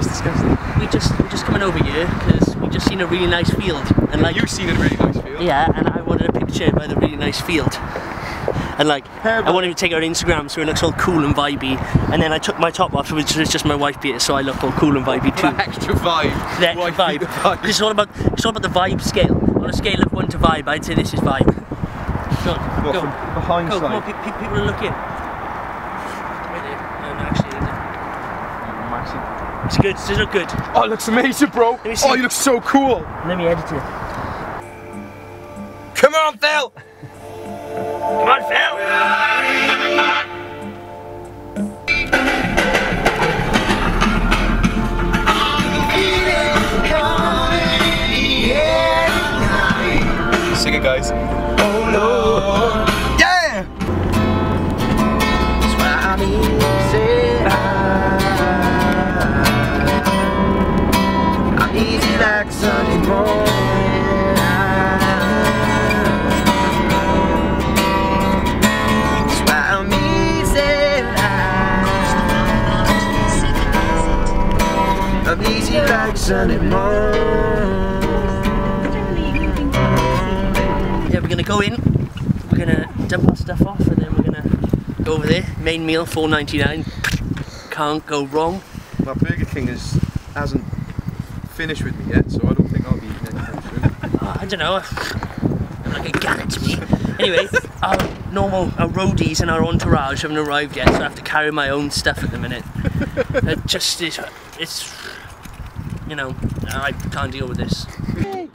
that's disgusting. We just we're just coming over here because we just seen a really nice field and like You've seen a really nice field. yeah, and I wanted a picture by the really nice field. And like, I wanted to take her on Instagram so it looks all cool and vibey. And then I took my top off, which was just my wife beater, so I look all cool and vibey too. Extra vibe. The extra vibe. vibe. It's all about it's all about the vibe scale. On a scale of one to vibe, I'd say this is vibe. Go, on, What, go, from behind go, come on, pe- pe- people are looking. Right there. No, no, actually, Massive. It's good. it's it good? Oh, it looks amazing, bro. Oh, you look so cool. Let me edit it. Like Sunday morning. Yeah, we're gonna go in. We're gonna dump our stuff off, and then we're gonna go over there. Main meal, four ninety nine. Can't go wrong. Well, Burger King is, hasn't finished with me yet, so I don't think I'll be eating anytime soon. Oh, I don't know. Like a gun to me. Anyway, our normal our roadies and our entourage haven't arrived yet, so I have to carry my own stuff at the minute. it just is. It's. You know, I can't deal with this. I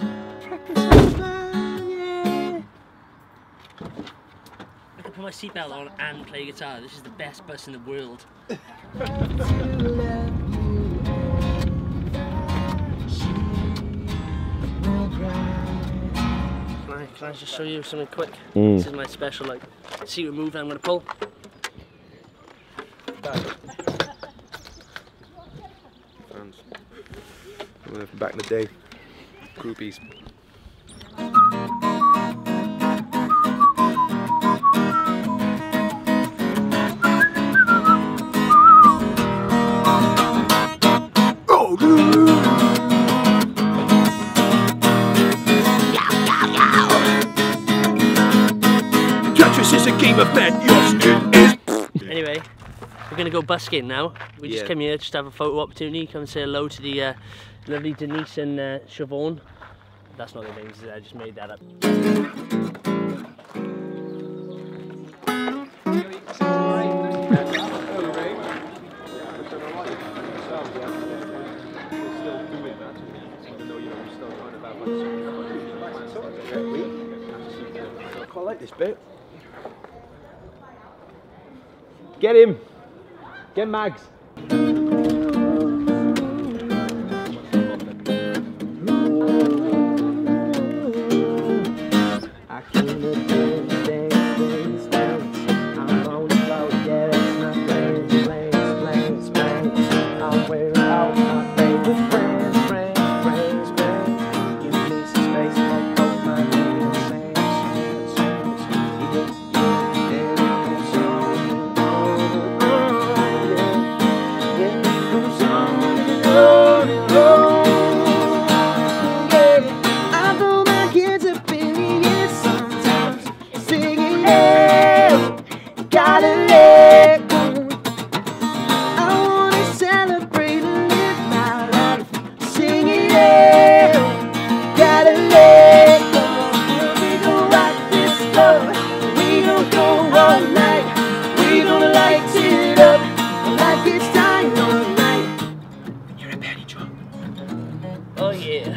can put my seatbelt on and play guitar. This is the best bus in the world. Can I, can I just show you something quick? Mm. This is my special like secret move I'm gonna pull. Fans. From back in the day. Groupies. Tetris is a game of that, yes it is. Anyway, we're gonna go busking now. We just Yeah. came here just to have a photo opportunity. Come and say hello to the uh, lovely Denise and uh, Siobhan. That's not their names. I just made that up. I like this bit. Get him. Get Mags. You're a petty drunk. Oh yeah.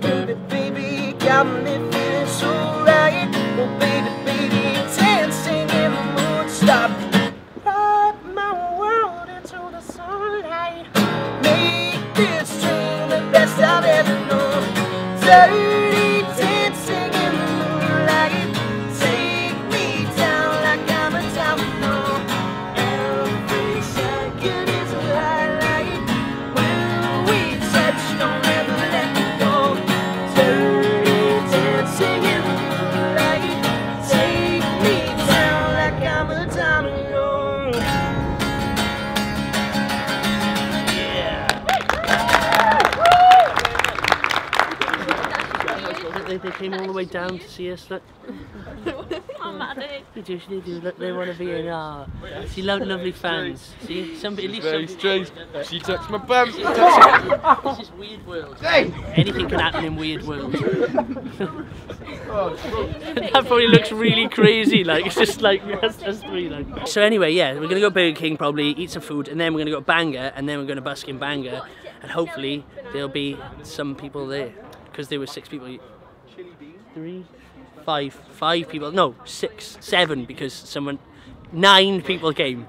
Baby, baby, got me came all the way down to see us. Look, Maddie. they do, they do. Look, they want to be in. Ah, see, lo- lovely fans. See, somebody at least. Very strange. She touched my bum. This is weird world. Anything can happen in weird world. that probably looks really crazy. Like it's just like us, us three. Like. So anyway, yeah, we're gonna go Burger King probably, eat some food, and then we're gonna go Bangor, and then we're gonna busk in Bangor, and hopefully there'll be some people there because there were six people. Three, five, five people. No, six, seven because someone, nine people came.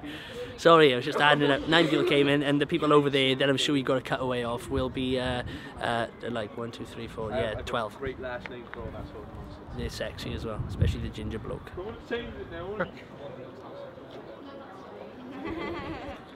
Sorry, I was just adding up. Nine people came in, and the people over there that I'm sure you got a cutaway off will be uh, uh, like one, two, three, four, yeah, twelve. Great last name for all that sort of nonsense. They're sexy as well, especially the ginger bloke.